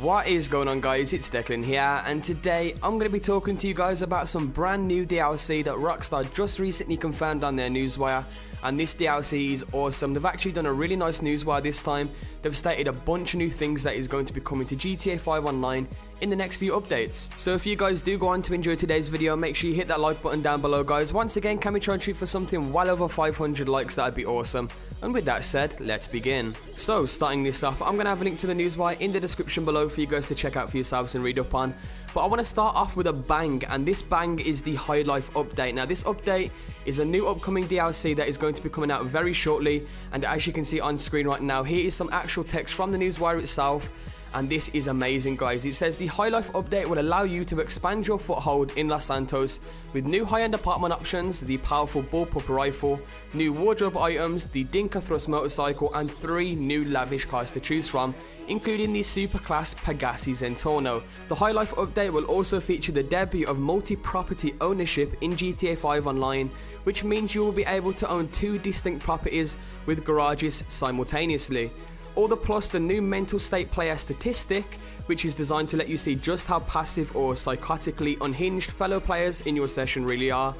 What is going on guys, it's Declan here and today I'm going to be talking to you guys about some brand new DLC that Rockstar just recently confirmed on their newswire and this DLC is awesome. They've actually done a really nice newswire this time. They've stated a bunch of new things that is going to be coming to GTA 5 Online in the next few updates. So if you guys do go on to enjoy today's video, make sure you hit that like button down below guys. Once again, can we try and shoot for something well over 500 likes, that'd be awesome. And with that said, let's begin. So, starting this off, I'm going to have a link to the newswire in the description below for you guys to check out for yourselves and read up on. But I want to start off with a bang, and this bang is the High Life update. Now, this update is a new upcoming DLC that is going to be coming out very shortly, and as you can see on screen right now, here is some actual text from the newswire itself and this is amazing guys. It says the High Life update will allow you to expand your foothold in Los Santos with new high-end apartment options, the powerful bullpup rifle, new wardrobe items, the Dinka Thrust motorcycle and three new lavish cars to choose from, including the superclass Pegassi Zentorno. The High Life update will also feature the debut of multi-property ownership in GTA 5 Online, which means you will be able to own two distinct properties with garages simultaneously. All the plus the new mental state player statistic, which is designed to let you see just how passive or psychotically unhinged fellow players in your session really are,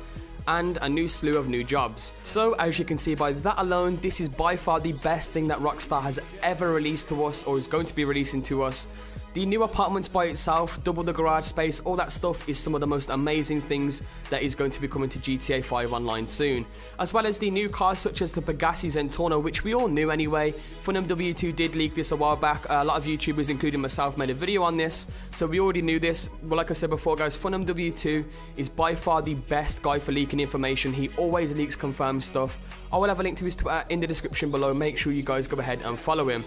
and a new slew of new jobs. So as you can see by that alone, this is by far the best thing that Rockstar has ever released to us or is going to be releasing to us the new apartments by itself, double the garage space, all that stuff is some of the most amazing things that is going to be coming to GTA 5 online soon. As well as the new cars such as the Pegassi Zentorno, which we all knew anyway. Funnum W2 did leak this a while back. a lot of YouTubers, including myself, made a video on this, so we already knew this. Well, like I said before, guys, Funnum W2 is by far the best guy for leaking information. He always leaks confirmed stuff. I will have a link to his Twitter in the description below. Make sure you guys go ahead and follow him.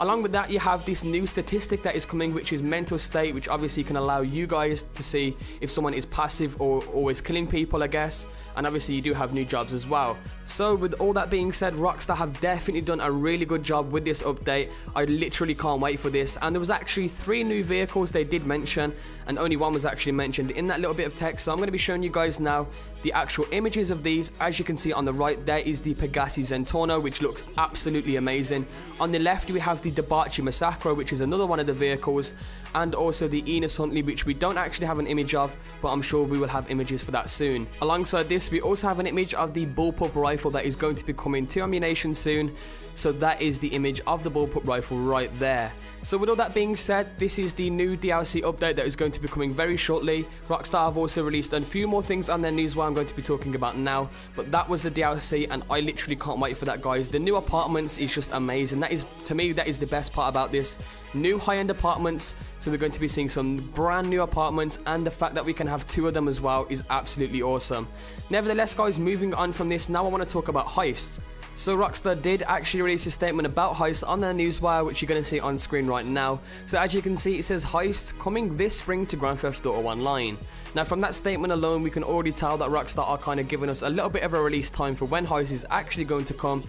Along with that, you have this new statistic that is coming, which is mental state, which obviously can allow you guys to see if someone is passive or always killing people, I guess. And obviously, you do have new jobs as well. So, with all that being said, Rockstar have definitely done a really good job with this update. I literally can't wait for this. And there was actually three new vehicles they did mention, and only one was actually mentioned in that little bit of text. So, I'm going to be showing you guys now the actual images of these. As you can see on the right, there is the Pegassi Zentorno, which looks absolutely amazing. On the left, we have the Dewbauchee Massacro, which is another one of the vehicles, and also the Enus Huntley, which we don't actually have an image of, but I'm sure we will have images for that soon. Alongside this, we also have an image of the Bullpup rifle that is going to be coming to Ammu-Nation soon, so that is the image of the Bullpup rifle right there. So with all that being said, this is the new DLC update that is going to be coming very shortly. Rockstar have also released a few more things on their news what I'm going to be talking about now, but that was the DLC and I literally can't wait for that guys. The new apartments is just amazing. That is, to me, that is the best part about this. New high-end apartments, so we're going to be seeing some brand new apartments and the fact that we can have two of them as well is absolutely awesome. Nevertheless guys, moving on from this, now I want to talk about heists. So Rockstar did actually release a statement about heists on their newswire, which you're going to see on screen right now. So as you can see, it says heists coming this spring to Grand Theft Auto Online. Now from that statement alone, we can already tell that Rockstar are kind of giving us a little bit of a release time for when heists is actually going to come.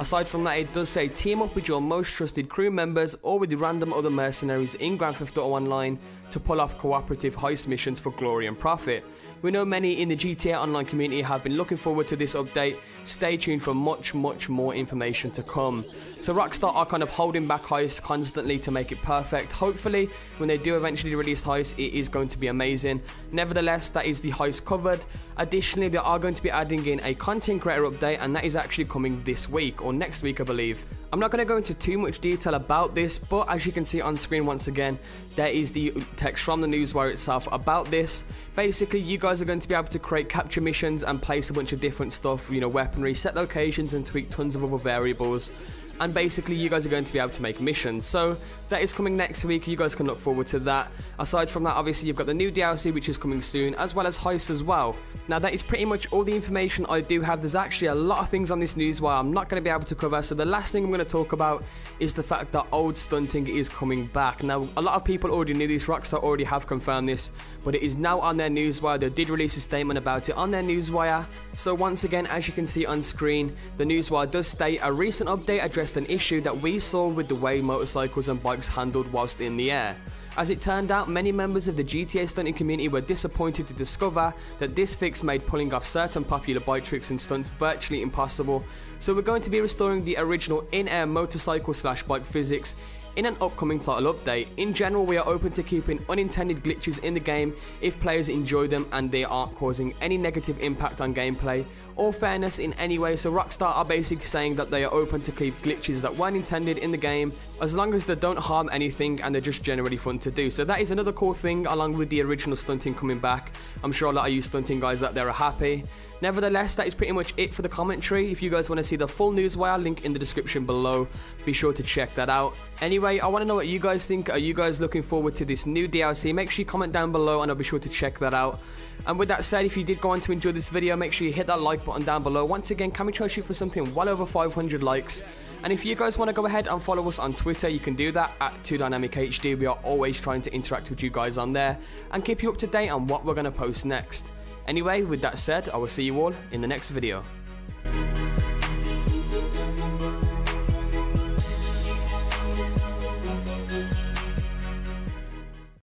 Aside from that, it does say team up with your most trusted crew members or with the random other mercenaries in Grand Theft Auto Online to pull off cooperative heist missions for glory and profit. We know many in the GTA Online community have been looking forward to this update. Stay tuned for much, much more information to come. So Rockstar are kind of holding back Heist constantly to make it perfect. Hopefully, when they do eventually release Heist, it is going to be amazing. Nevertheless, that is the Heist covered. Additionally, they are going to be adding in a content creator update, and that is actually coming this week, or next week, I believe. I'm not going to go into too much detail about this, but as you can see on screen once again, there is the text from the newswire itself about this. Basically, you guys are going to be able to create capture missions and place a bunch of different stuff, you know, weaponry, set locations, and tweak tons of other variables and basically you guys are going to be able to make missions. So that is coming next week, you guys can look forward to that. Aside from that, obviously you've got the new DLC which is coming soon, as well as Heist as well. Now that is pretty much all the information I do have. There's actually a lot of things on this news why I'm not going to be able to cover. So the last thing I'm going to talk about is the fact that old stunting is coming back. Now a lot of people already knew this, Rockstar already have confirmed this, but it is now on their newswire. They did release a statement about it on their newswire. So once again, as you can see on screen, the newswire does state a recent update addressed an issue that we saw with the way motorcycles and bikes handled whilst in the air. As it turned out, many members of the GTA stunting community were disappointed to discover that this fix made pulling off certain popular bike tricks and stunts virtually impossible, so we're going to be restoring the original in-air motorcycle slash bike physics in an upcoming title update. In general, we are open to keeping unintended glitches in the game if players enjoy them and they aren't causing any negative impact on gameplay or fairness in any way. So Rockstar are basically saying that they are open to keep glitches that weren't intended in the game as long as they don't harm anything and they're just generally fun to do. So that is another cool thing along with the original stunting coming back. I'm sure a lot of you stunting guys out there are happy. Nevertheless, that is pretty much it for the commentary. If you guys want to see the full news wire, link in the description below. Be sure to check that out. Anyway, I want to know what you guys think. Are you guys looking forward to this new DLC? Make sure you comment down below and I'll be sure to check that out. And with that said, if you did go on to enjoy this video, make sure you hit that like button down below. Once again, can we try to shoot for something well over 500 likes? And if you guys want to go ahead and follow us on Twitter, you can do that at 2dynamichd. We are always trying to interact with you guys on there and keep you up to date on what we're going to post next. Anyway, with that said, I will see you all in the next video.